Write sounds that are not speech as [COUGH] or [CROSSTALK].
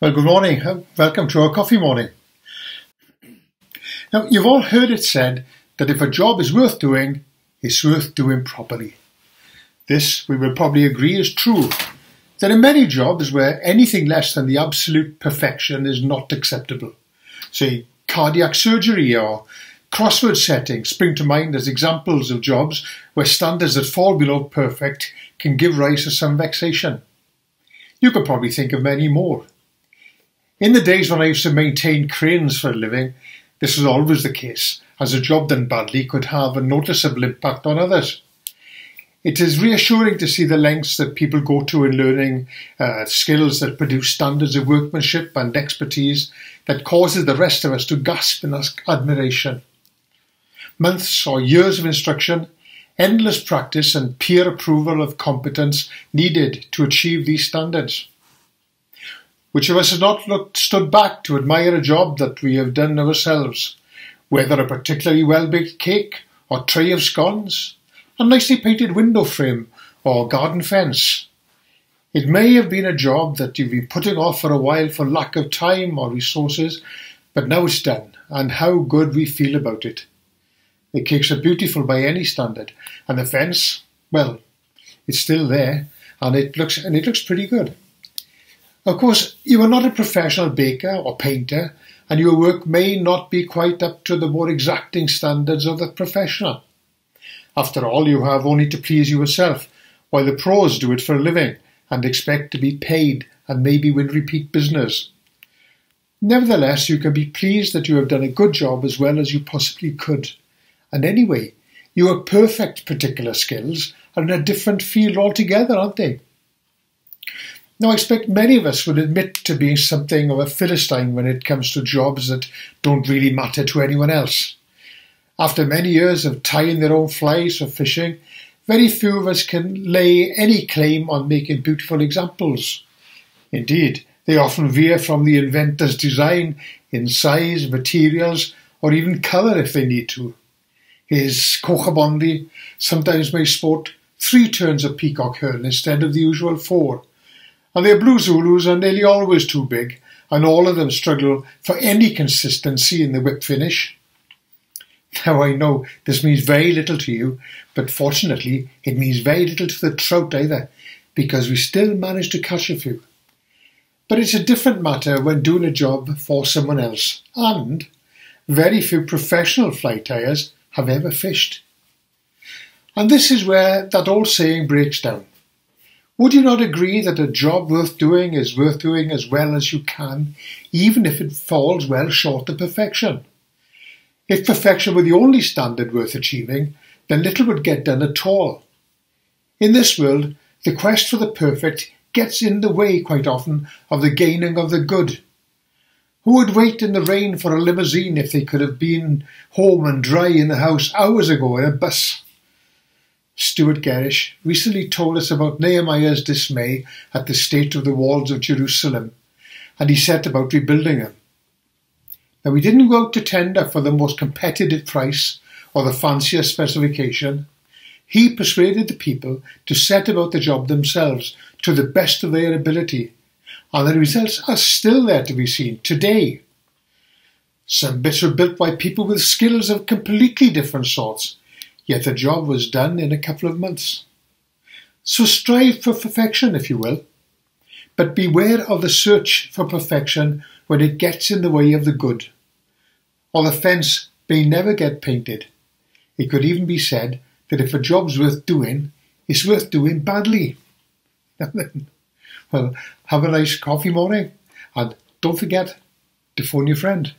Well, good morning. Welcome to our coffee morning. Now, you've all heard it said that if a job is worth doing, it's worth doing properly. This, we will probably agree, is true. There are many jobs where anything less than the absolute perfection is not acceptable. Say, cardiac surgery or crossword setting spring to mind as examples of jobs where standards that fall below perfect can give rise to some vexation. You could probably think of many more. In the days when I used to maintain cranes for a living, this was always the case, as a job done badly could have a noticeable impact on others. It is reassuring to see the lengths that people go to in learning uh, skills that produce standards of workmanship and expertise that causes the rest of us to gasp in admiration. Months or years of instruction, endless practice and peer approval of competence needed to achieve these standards. Which of us has not looked, stood back to admire a job that we have done ourselves, whether a particularly well-baked cake or tray of scones, a nicely painted window frame or garden fence? It may have been a job that you've been putting off for a while for lack of time or resources, but now it's done, and how good we feel about it. The cakes are beautiful by any standard, and the fence, well, it's still there, and it looks and it looks pretty good. Of course, you are not a professional baker or painter, and your work may not be quite up to the more exacting standards of the professional. After all, you have only to please yourself, while the pros do it for a living and expect to be paid and maybe win repeat business. Nevertheless, you can be pleased that you have done a good job as well as you possibly could. And anyway, your perfect particular skills are in a different field altogether, aren't they? Now, I expect many of us would admit to being something of a Philistine when it comes to jobs that don't really matter to anyone else. After many years of tying their own flies for fishing, very few of us can lay any claim on making beautiful examples. Indeed, they often veer from the inventor's design in size, materials, or even colour if they need to. His Coch-y-Bonddu sometimes may sport three turns of peacock herl instead of the usual four, and their Blue Zulus are nearly always too big, and all of them struggle for any consistency in the whip finish. Now I know this means very little to you, but fortunately it means very little to the trout either, because we still manage to catch a few. But it's a different matter when doing a job for someone else, and very few professional fly tyers have ever fished. And this is where that old saying breaks down. Would you not agree that a job worth doing is worth doing as well as you can, even if it falls well short of perfection? If perfection were the only standard worth achieving, then little would get done at all. In this world, the quest for the perfect gets in the way quite often of the gaining of the good. Who would wait in the rain for a limousine if they could have been home and dry in the house hours ago in a bus? Stuart Gerrish, recently told us about Nehemiah's dismay at the state of the walls of Jerusalem, and he set about rebuilding them. Now, he didn't go out to tender for the most competitive price or the fanciest specification. He persuaded the people to set about the job themselves to the best of their ability, and the results are still there to be seen today. Some bits were built by people with skills of completely different sorts, yet the job was done in a couple of months. So strive for perfection, if you will, but beware of the search for perfection when it gets in the way of the good. Or the fence may never get painted. It could even be said that if a job's worth doing, it's worth doing badly. [LAUGHS] well, have a nice coffee morning, and don't forget to phone your friend.